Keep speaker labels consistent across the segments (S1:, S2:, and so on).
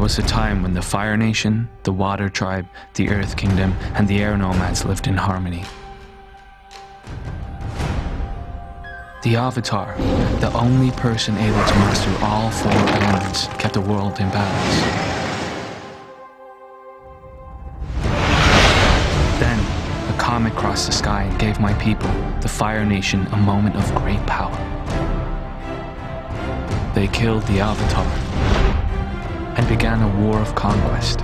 S1: Was a time when the Fire Nation, the Water Tribe, the Earth Kingdom, and the Air Nomads lived in harmony. The Avatar, the only person able to master all four elements, kept the world in balance. Then, a comet crossed the sky and gave my people, the Fire Nation, a moment of great power. They killed the Avatar and began a war of conquest.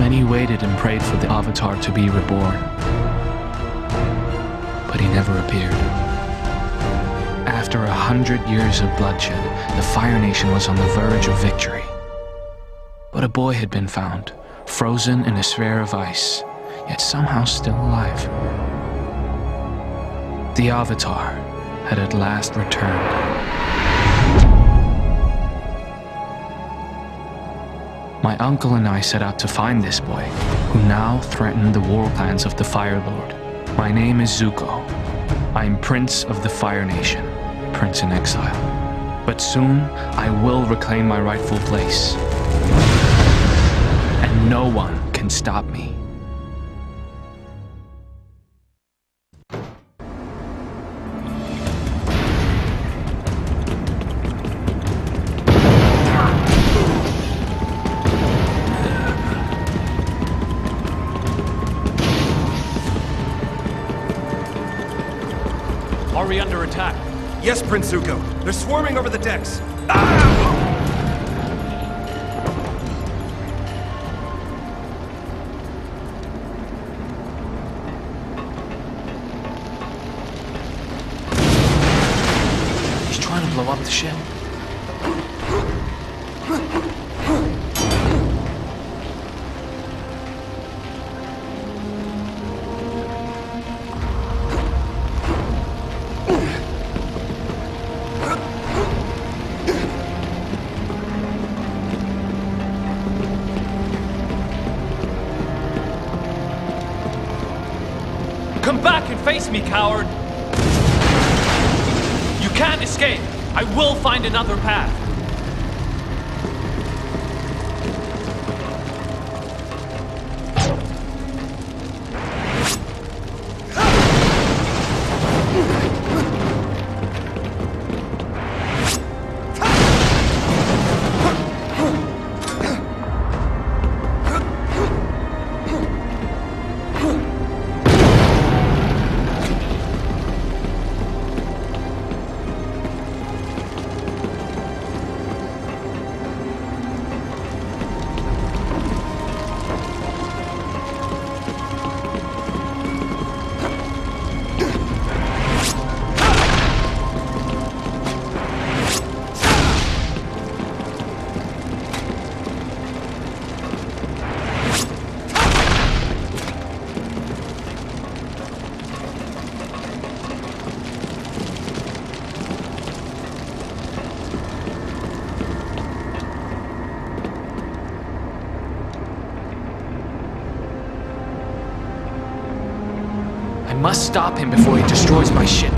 S1: Many waited and prayed for the Avatar to be reborn, but he never appeared. After a hundred years of bloodshed, the Fire Nation was on the verge of victory. But a boy had been found, frozen in a sphere of ice, yet somehow still alive. The Avatar had at last returned. My uncle and I set out to find this boy, who now threatened the war plans of the Fire Lord. My name is Zuko. I am Prince of the Fire Nation, Prince in exile. But soon, I will reclaim my rightful place. And no one can stop me.
S2: Are we under attack?
S3: Yes, Prince Zuko. They're swarming over the decks.
S1: He's blow up the ship.
S2: Come back and face me, coward! You can't escape! I will find another path! Must stop him before he destroys my ship.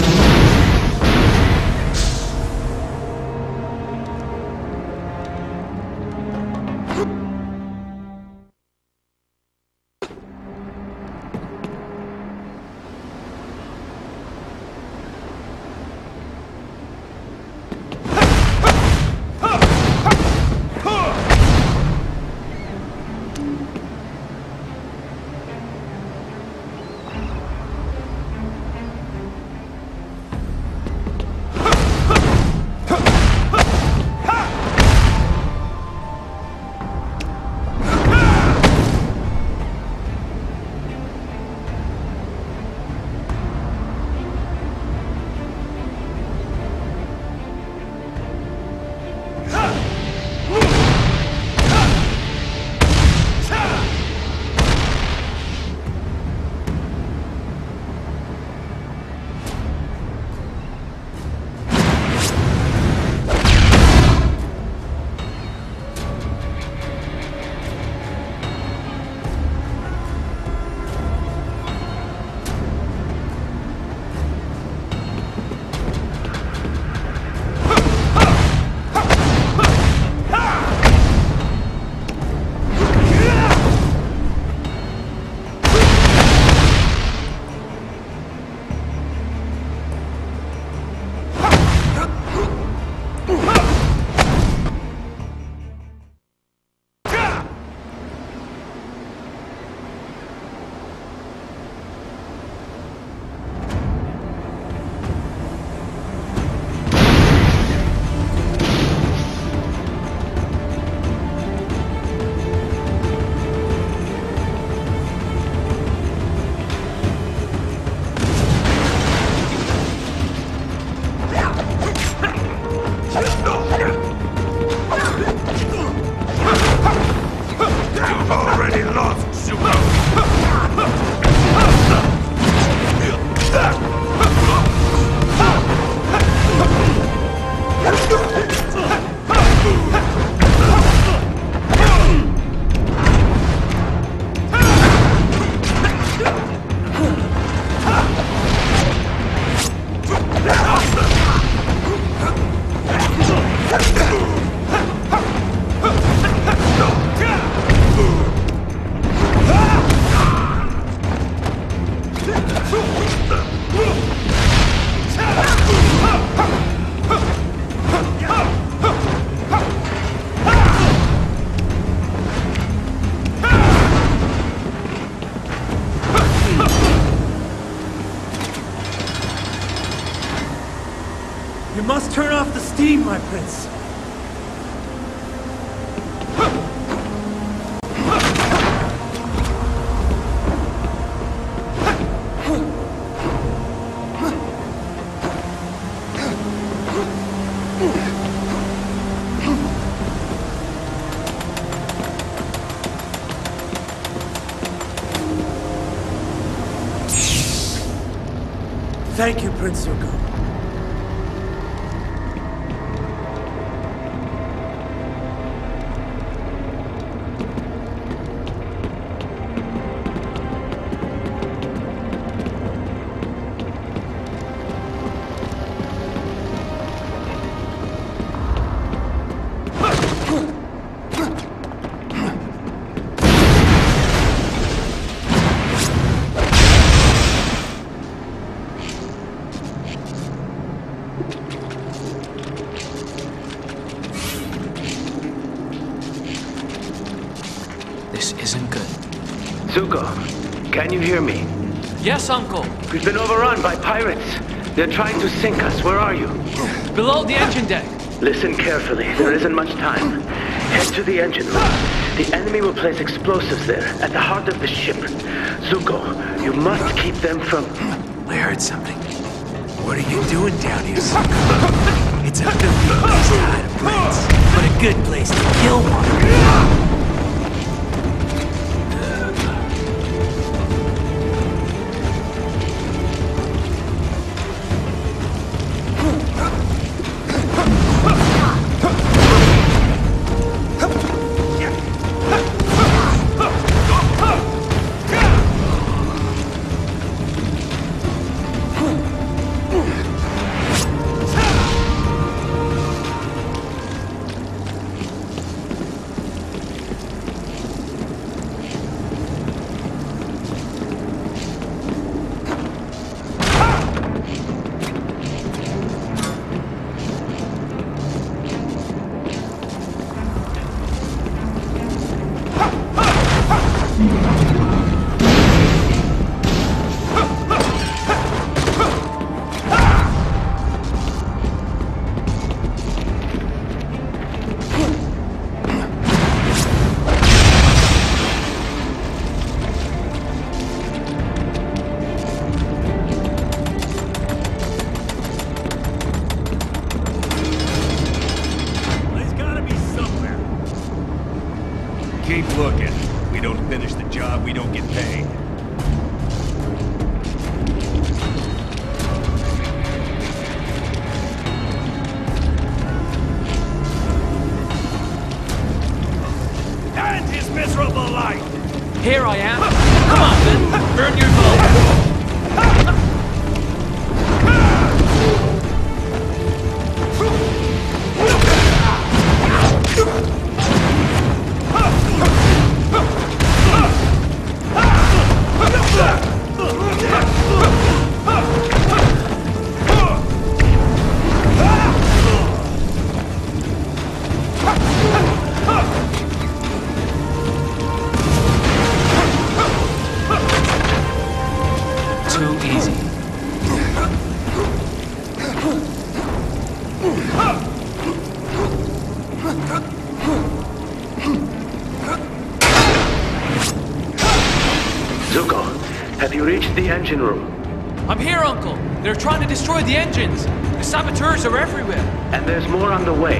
S4: Thank you, Prince Zuko.
S1: This isn't good.
S5: Zuko, can you hear me?
S2: Yes, Uncle.
S5: We've been overrun by pirates. They're trying to sink us. Where are you?
S2: Below the engine deck.
S5: Listen carefully. There isn't much time. Head to the engine room. The enemy will place explosives there, at the heart of the ship. Zuko, you must keep them from...
S4: I heard something. What are you doing down here, Zuko? It's a filthy place to hide a prince, but a good place to kill one.
S2: Here I am. Come on, then. Burn your boat.
S5: Have you reached the engine room?
S2: I'm here, Uncle. They're trying to destroy the engines. The saboteurs are everywhere.
S5: And there's more on the way.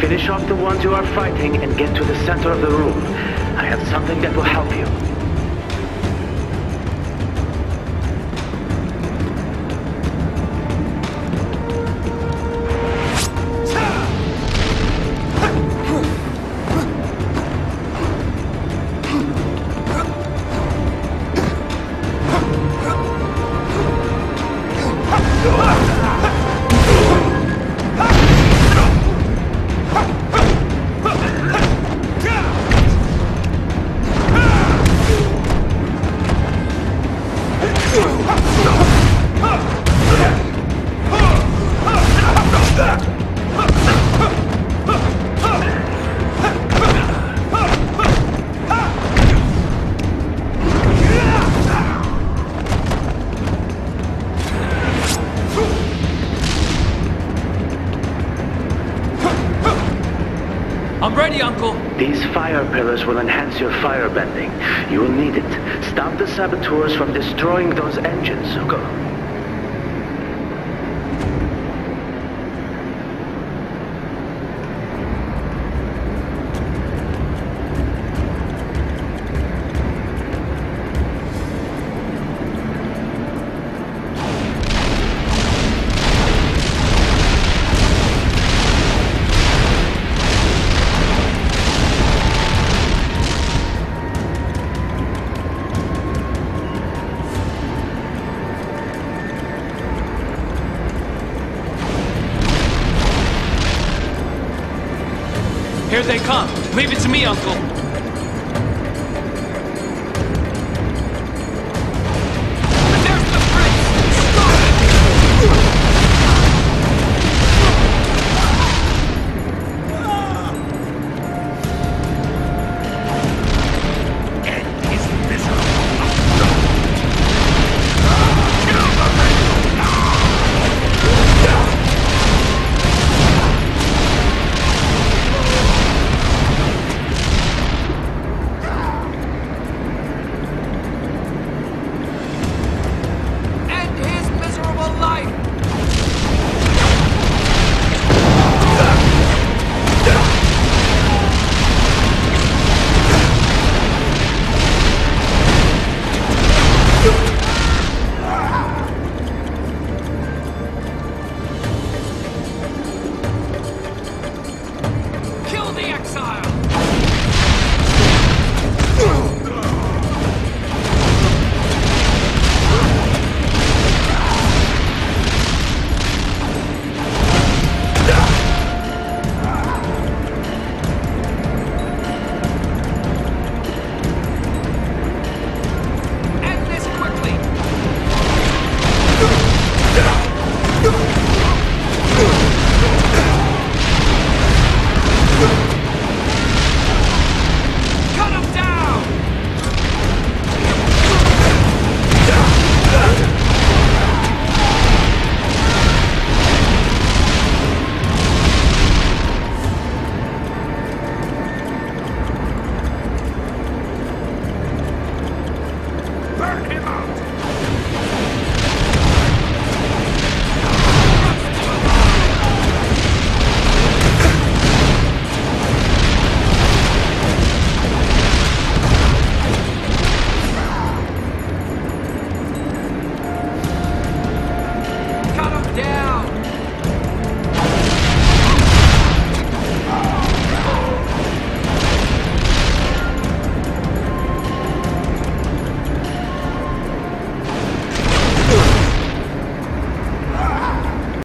S5: Finish off the ones you are fighting and get to the center of the room. I have something that will help you. Pillars will enhance your fire bending. You will need it. Stop the saboteurs from destroying those engines, Zuko.
S2: They come. Leave it to me, Uncle.